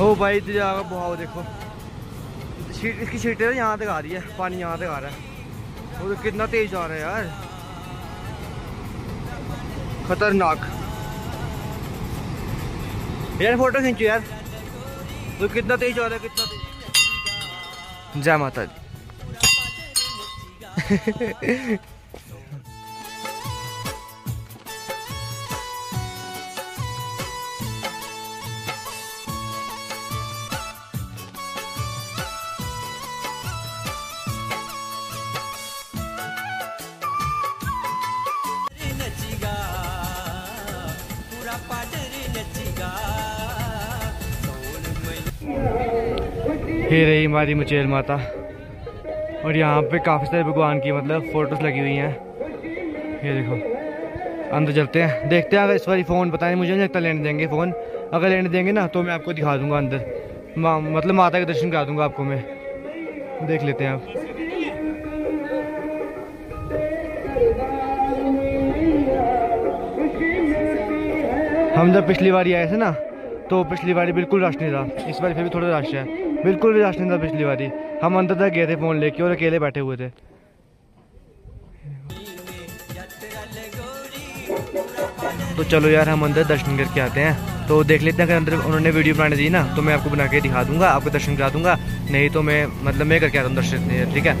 ओ भाई, इधर जाकर बहाव देखो। शीट, इसकी शीटें यहाँ तक आ रही है, पानी यहाँ तक आ रहा है। और कितना तेज आ रहा है यार। खतरनाक। यार, फ़ोटो खींचो यार। तो कितना तेज आ रहा है, कितना जय माता दी। ये रही हमारी मुचेल माता। और यहाँ पे काफ़ी सारे भगवान की मतलब फ़ोटोज़ लगी हुई हैं। ये देखो। अंदर चलते हैं। देखते हैं अगर इस बार फ़ोन पता नहीं मुझे नहीं लगता लेने देंगे फ़ोन। अगर लेने देंगे ना तो मैं आपको दिखा दूँगा अंदर। मा, मतलब माता के दर्शन करा दूँगा आपको मैं। देख लेते हैं आप। हम जब पिछली बार आए थे ना तो पिछली बारी बिल्कुल रश नहीं था। इस बार फिर भी थोड़ा रश है। बिल्कुल भी रश नहीं था पिछली बारी। हम अंदर तक गए थे फ़ोन लेके और अकेले बैठे हुए थे। तो चलो यार, हम अंदर दर्शन करके आते हैं। तो देख लेते हैं अगर अंदर उन्होंने वीडियो बनाने दी ना तो मैं आपको बना के दिखा दूँगा, आपको दर्शन करा दूँगा। नहीं तो मैं मतलब मैं करके आता हूँ दर्शन ठीक है?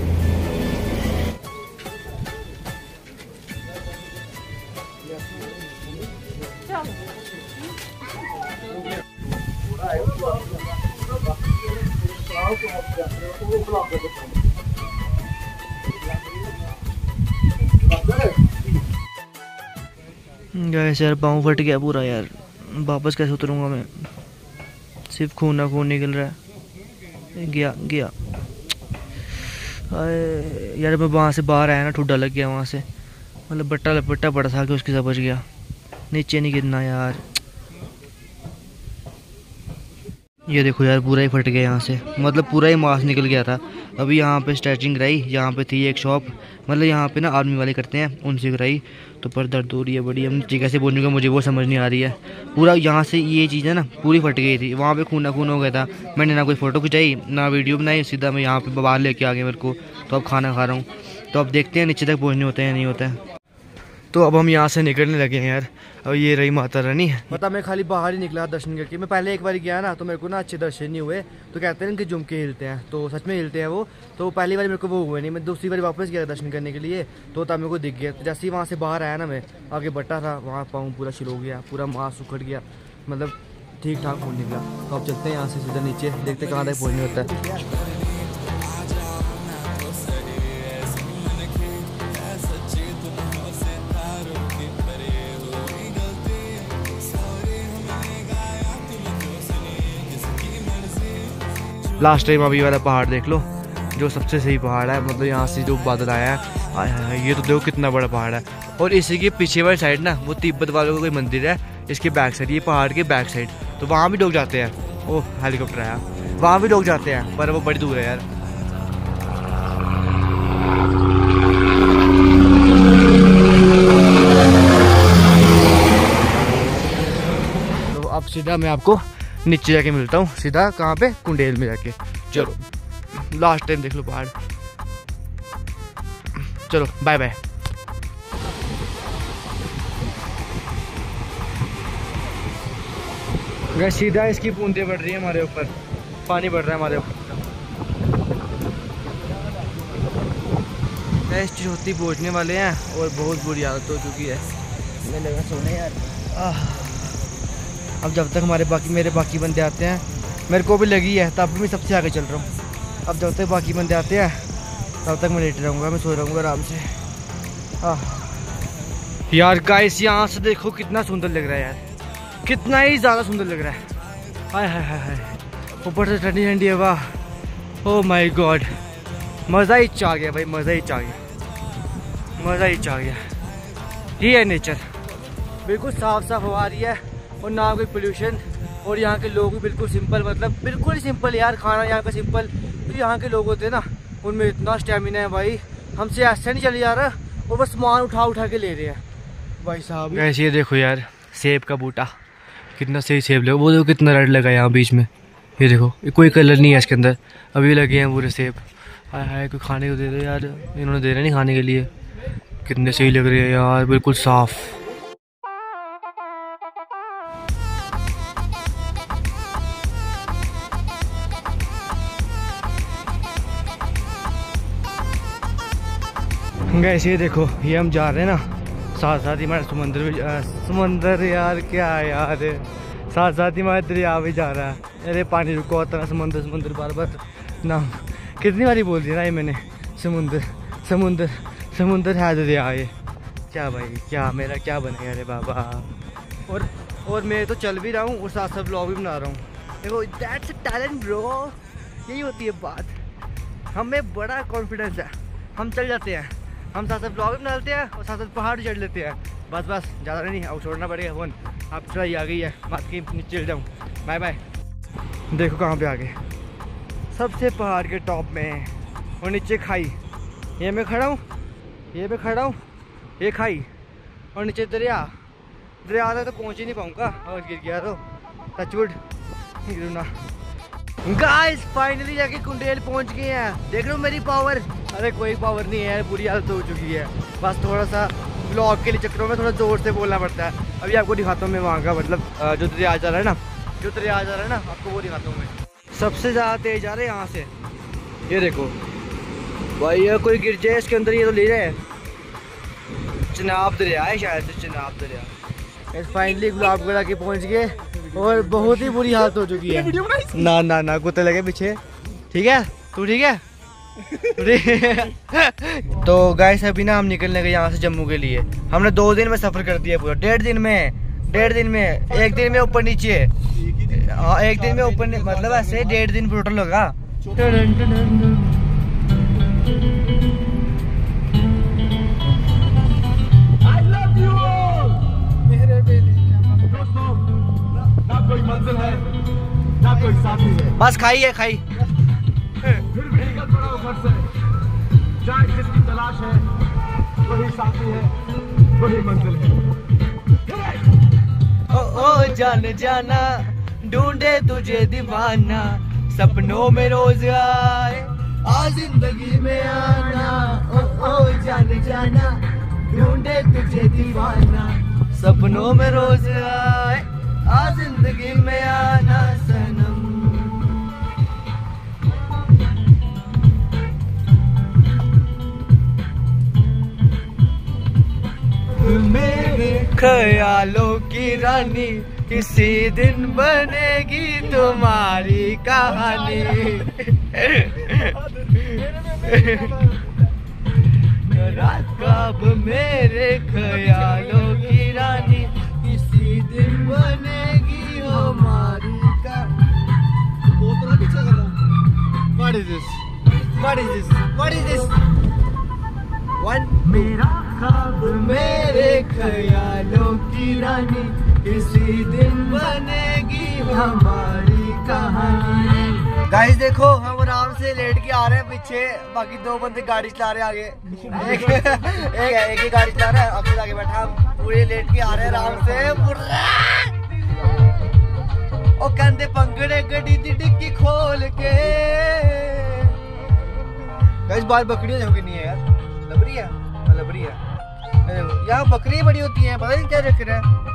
गैस यार, पाँव फट गया पूरा, यार। वापस कैसे उतरूँगा मैं? सिर्फ़ खून ना खून निकल रहा है। गया गया। यार, मैं वहाँ से बाहर आया ना, ठुड्डा लग गया वहाँ से। मतलब बट्टा लपट्टा पड़ा था कि उसके साथ बच गया। नीचे नहीं गिरना, यार। ये देखो यार, पूरा ही फट गया यहाँ से। मतलब पूरा ही मास्क निकल गया था। अभी यहाँ पे स्ट्रेचिंग कराई, यहाँ पे थी एक शॉप मतलब यहाँ पे ना आर्मी वाले करते हैं, उनसे कराई। तो पर दर्द हो रही है बड़ी नीचे कैसे बोलूँगा मुझे वो समझ नहीं आ रही है। पूरा यहाँ से ये चीज़ है ना, पूरी फट गई थी। वहाँ पे खून खून हो गया था। मैंने ना कोई फ़ोटो खिंचाई, ना वीडियो बनाई, सीधा मैं यहाँ पर बाहर लेके आ गया मेरे को। तो अब खाना खा रहा हूँ। तो अब देखते हैं नीचे तक पहुँचने होते हैं नहीं होते है। तो अब हम यहाँ से निकलने लगे हैं यार। अब ये रही माता रानी। मतलब मैं खाली बाहर ही निकला दर्शन करके। मैं पहले एक बार गया ना तो मेरे को ना अच्छे दर्शन नहीं हुए। तो कहते हैं कि झुमके हिलते हैं। तो सच में हिलते हैं वो। तो पहली बार मेरे को वो हुए नहीं। मैं दूसरी बार वापस गया दर्शन करने के लिए। तो तब मेरे को दिख गया। जैसे ही वहाँ से बाहर आया ना मैं, आगे बट्टा था, वहाँ पाऊँ पूरा शुरू हो गया, पूरा मांस उखड़ गया। मतलब ठीक ठाक हो निकला। तो अब चलते हैं यहाँ से सीधा नीचे। देखते कहाँ तक पहुँचने होता है। लास्ट टाइम अभी वाला पहाड़ देख लो, जो सबसे सही पहाड़ है मतलब यहाँ से जो बादल आया है ये तो देखो कितना बड़ा पहाड़ है। और इसी के पीछे वाली साइड ना, वो तिब्बत वालों का कोई मंदिर है, इसके बैक साइड ये पहाड़ के बैक साइड तो वहाँ भी लोग जाते हैं। ओह हेलीकॉप्टर आया। वहाँ भी लोग जाते हैं, पर वो बड़ी दूर है यार। तो अब सीधा मैं आपको नीचे जाके मिलता हूँ सीधा कहाँ पे? कुंडेल में जाके। चलो। लास्ट टाइम देख लो पहाड़। चलो बाय बाय सीधा इसकी बूंदे बढ़ रही है हमारे ऊपर। पानी बढ़ रहा है हमारे ऊपर। चौथी पहुँचने वाले हैं और बहुत बुरी हालत हो चुकी है। मैं लगा सोने यार। आह। अब जब तक हमारे बाकी, मेरे बाकी बंदे आते हैं, मेरे को भी लगी है, तब भी मैं सबसे आगे चल रहा हूँ। अब जब तक बाकी बंदे आते हैं, तब तक मैं लेट रहूँगा, मैं सो रहूँगा आराम से। हाँ। यार गाइस यहाँ से देखो कितना सुंदर लग रहा है यार। कितना ही ज़्यादा सुंदर लग रहा है। हाय हाय हाय हाय। ऊपर से ठंडी ठंडी हवा। ओ माय गॉड मज़ा ही चाह गया भाई, मज़ा ही चाह गया। मज़ा ही चाह गया। ये है नेचर बिल्कुल साफ़ साफ़ हवा रही है। और ना कोई पोल्यूशन और यहाँ के लोग भी बिल्कुल सिंपल मतलब बिल्कुल ही सिंपल यार, खाना यहाँ का सिंपल तो यहाँ के लोग होते हैं ना, उनमें इतना स्टेमिना है भाई। हमसे ऐसा नहीं चले जा रहा और बस सामान उठा उठा के ले रहे हैं। भाई साहब ऐसे ये देखो यार, सेब का बूटा। कितना सही सेब लगा वो देखो कितना रेड लगा यहाँ बीच में। ये देखो, ये कोई कलर नहीं है इसके अंदर। अभी लगे हैं पूरे सेब। हाय हाय, कोई खाने को दे रहे यार, इन्होंने दे रहे नहीं खाने के लिए। कितने सही लग रहे हैं यार, बिल्कुल साफ़। ऐसे देखो, ये हम जा रहे हैं ना। साथ साथ ही हमारे समंदर भी समंदर यार, क्या है यार। साथ साथ ही हमारे दरिया भी जा रहा है। अरे, पानी रुको होता ना समंदर समंदर बार बार ना, कितनी बारी बोल दिया ना ये मैंने। समुंदर समुंदर समुंदर है दरिया ये। क्या भाई, क्या, मेरा क्या बने? अरे बाबा। और और मैं तो चल भी रहा हूँ और साथ साथ ब्लॉग भी बना रहा हूँ। देखो दैट्स टैलेंट ब्रो यही होती है बात। हमें बड़ा कॉन्फिडेंस है। हम चल जाते हैं। हम साथ साथ ब्लॉग भी बना लेते हैं और साथ साथ पहाड़ चढ़ लेते हैं। बस बस, ज़्यादा नहीं, अब छोड़ना पड़ेगा फ़ोन। अब चढ़ाई आ गई है बात की नीचे चल जाऊँ। बाय बाय देखो कहाँ पे आ गए सबसे पहाड़ के टॉप में और नीचे खाई। ये मैं खड़ा हूँ, ये मैं खड़ा हूँ, ये खाई। और नीचे दरिया। दरिया तो पहुँच ही नहीं पाऊँगा। और गिर गया तो। टचवुड गिरू ना गाइस फाइनली जाके कुंडेल पहुँच गए हैं। देख लो मेरी पावर अरे कोई पावर नहीं है बुरी हालत हो चुकी है। बस थोड़ा सा ब्लॉग के लिए चक्करों में थोड़ा ज़ोर से बोलना पड़ता है। अभी आपको दिखाता हूँ मैं वहाँ का मतलब जो दरिया जा रहा है ना जो दरिया जा रहा है ना आपको वो दिखाता हूँ मैं। सबसे ज़्यादा तेज आ रहे हैं यहाँ से। ये देखो। भाई ये कोई गिर जाए इसके अंदर ये तो ले जाए। चनाब दरिया है शायद से चनाब दरिया। फाइनली गुलाब गुलाबगढ़ा के पहुँच गए और बहुत ही बुरी हालत हो चुकी है। ना ना ना कुत्ते लगे पीछे। ठीक है? तू ठीक है? तो गाइस अभी ना हम निकलने गए यहाँ से जम्मू के लिए। हमने दो दिन में सफ़र कर दिया पूरा। डेढ़ दिन में डेढ़ दिन में एक दिन में ऊपर नीचे। हाँ एक दिन में ऊपर मतलब ऐसे डेढ़ दिन टोटल होगा। बस खाई है खाई। फिर भी निकल पड़ा से। चाहे तलाश है, वही साथी है, वही मंजिल है। ओ, जान जाना, ढूंढे तुझे दीवाना। सपनों में रोज आए, आ ज़िंदगी में आना। ओ ओ, जान जाना, ढूंढे तुझे दीवाना। सपनों में रोज आए, आ ज़िंदगी में आना। सनम मेरे ख्यालों की रानी किसी दिन बनेगी तुम्हारी कहानी रात कब मेरे ख्यालों की रानी किसी दिन बनेगी हमारी का बोतल पीछे कर रहा हूँ What is this? What is this? What is this? One मेरा मेरे ख्यालों की रानी किसी दिन बनेगी हमारी कहानी। गाइस देखो, हम आराम से लेट के आ रहे हैं, पीछे, बाकी दो बंदे गाड़ी चला रहे आगे। एक एक है, एक ही गाड़ी चला रहा है अब्दुल आगे बैठा हम पूरे लेट के आ रहे हैं आराम से। ओ कहते, पंगड़े गड्डी दी डिक्की खोल के। गाइस बाहर बकरियाँ देखो कितनी है यार। लबरी है लबरी है। यहाँ बकरी बड़ी होती है पता नहीं क्या चक्कर है?